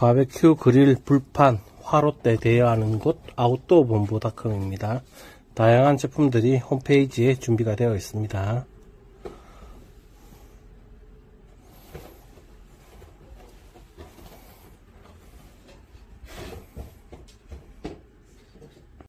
바베큐 그릴 불판 화롯대 대여하는 곳 아웃도어 본부닷컴입니다. 다양한 제품들이 홈페이지에 준비가 되어 있습니다.